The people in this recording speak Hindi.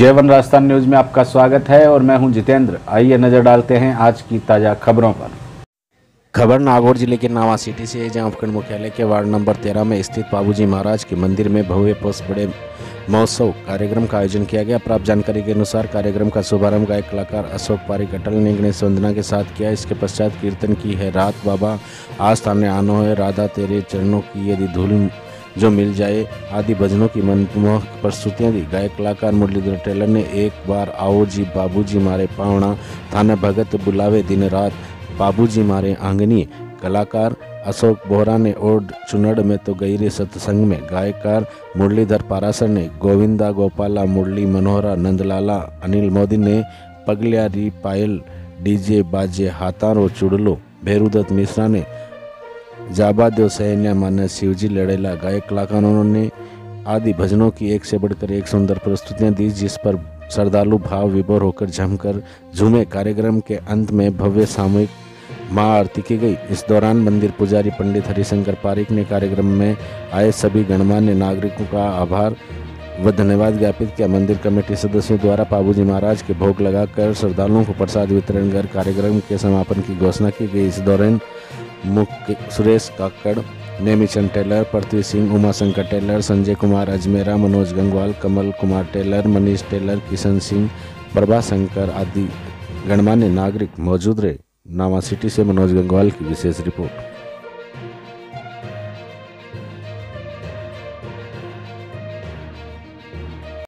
जेवन राजस्थान न्यूज़ में आपका स्वागत है और मैं हूँ जितेंद्र। आइए नज़र डालते हैं आज की ताज़ा खबरों पर। खबर, नागौर ज़िले के नावा सिटी से है जहाँ उपखंड मुख्यालय के वार्ड नंबर तेरह में स्थित बाबूजी महाराज के मंदिर में भव्य पोस्ट बड़े महोत्सव कार्यक्रम का आयोजन किया गया। प्राप्त जानकारी के अनुसार कार्यक्रम का शुभारंभ गायक कलाकार अशोक पारिक अटल ने गणेश वंदना के साथ किया। इसके पश्चात कीर्तन की है रात बाबा। आज सामने आनो है, राधा तेरे चरणों की यदि धूल जो मिल जाए। आदि भजनों की मनमोहक प्रस्तुतियाँ दी। गायक, कलाकार मुरलीधर टेलर ने एक बार, आओ जी बाबूजी मारे पावना। थाने भगत बुलावे दिन रात। बाबूजी मारे आंगनी। कलाकार अशोक बोहरा ने ओड चुनड़ में तो गईरे सत्संग में। गायकार मुरलीधर पारासर ने गोविंदा गोपाला, मुरली मनोहरा, नंदलाला, अनिल मोदी ने पगलियारी पायल, डीजे बाजे हाथारो चुड़लो। भैरुदत्त मिश्रा ने जाबादेव सैन्य मान्य शिवजी लड़ेला गायक कलाकारों ने आदि भजनों की एक से बढ़कर एक सुंदर प्रस्तुतियाँ दी, जिस पर श्रद्धालु भाव विभोर होकर जमकर झूमे। कार्यक्रम के अंत में भव्य सामूहिक माँ आरती की गई। इस दौरान मंदिर पुजारी पंडित हरिशंकर पारिक ने कार्यक्रम में आए सभी गणमान्य नागरिकों का आभार व धन्यवाद ज्ञापित किया। मंदिर कमेटी सदस्यों द्वारा बाबूजी महाराज के भोग लगाकर श्रद्धालुओं को प्रसाद वितरण कर कार्यक्रम के समापन की घोषणा की गई। इस दौरान मुख्य सुरेश काकड़ नेमीचंद टेलर पृथ्वी सिंह उमाशंकर टेलर, संजय कुमार अजमेरा, मनोज गंगवाल, कमल कुमार टेलर, मनीष टेलर, किशन सिंह प्रभा शंकर आदि गणमान्य नागरिक मौजूद रहे। नामा सिटी से मनोज गंगवाल की विशेष रिपोर्ट।